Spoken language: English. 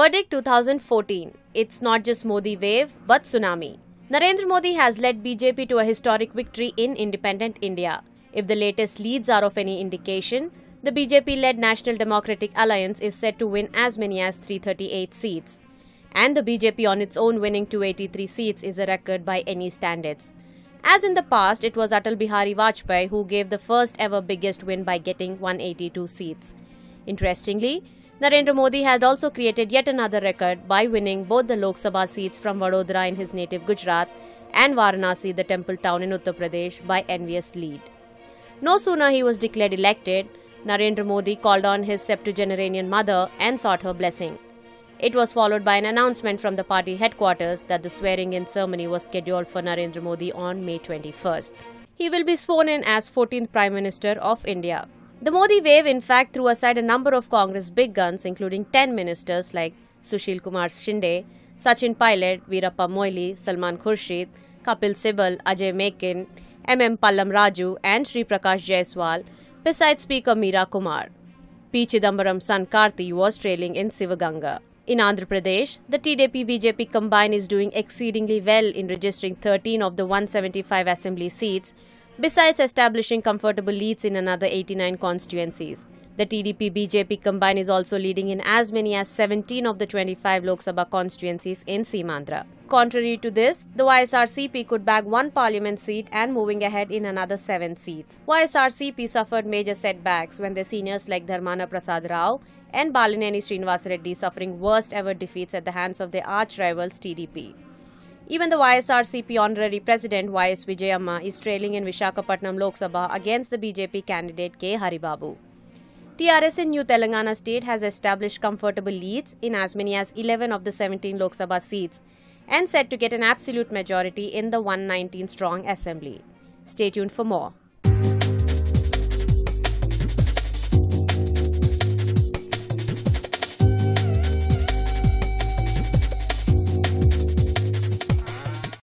Verdict 2014 It's not just Modi wave, but tsunami. Narendra Modi has led BJP to a historic victory in independent India. If the latest leads are of any indication, the BJP led National Democratic Alliance is set to win as many as 338 seats. And the BJP on its own winning 283 seats is a record by any standards. As in the past, it was Atal Bihari Vajpayee who gave the first ever biggest win by getting 182 seats. Interestingly, Narendra Modi had also created yet another record by winning both the Lok Sabha seats from Vadodara in his native Gujarat and Varanasi, the temple town in Uttar Pradesh, by envious lead. No sooner he was declared elected, Narendra Modi called on his septuagenarian mother and sought her blessing. It was followed by an announcement from the party headquarters that the swearing in ceremony was scheduled for Narendra Modi on May 21st. He will be sworn in as 14th Prime Minister of India. The Modi wave, in fact, threw aside a number of Congress big guns, including 10 ministers like Sushil Kumar Shinde, Sachin Pilot, Veerappa Moily, Salman Khurshid, Kapil Sibal, Ajay Maken, M.M. Pallam Raju, and Sri Prakash Jaiswal, besides Speaker Meera Kumar. P. Chidambaram's son Karti was trailing in Sivaganga. In Andhra Pradesh, the TDP BJP combine is doing exceedingly well in registering 13 of the 175 assembly seats, besides establishing comfortable leads in another 89 constituencies. The TDP BJP combine is also leading in as many as 17 of the 25 Lok Sabha constituencies in Seemandhra. Contrary to this, the YSRCP could bag one parliament seat and moving ahead in another seven seats. YSRCP suffered major setbacks when their seniors like Dharmana Prasad Rao and Balineni Srinivas Reddy suffering worst ever defeats at the hands of their arch rivals TDP. Even the YSRCP honorary president YS Vijayamma is trailing in Vishakhapatnam Lok Sabha against the BJP candidate K. Haribabu. TRS in New Telangana state has established comfortable leads in as many as 11 of the 17 Lok Sabha seats and set to get an absolute majority in the 119 strong assembly. Stay tuned for more.